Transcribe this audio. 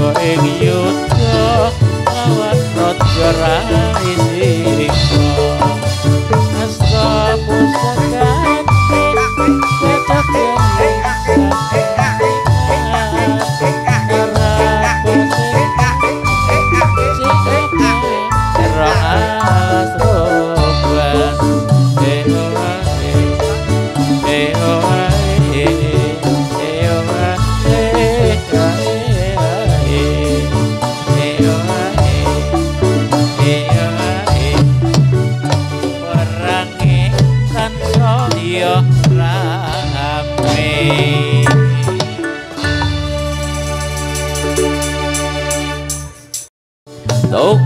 Rai 走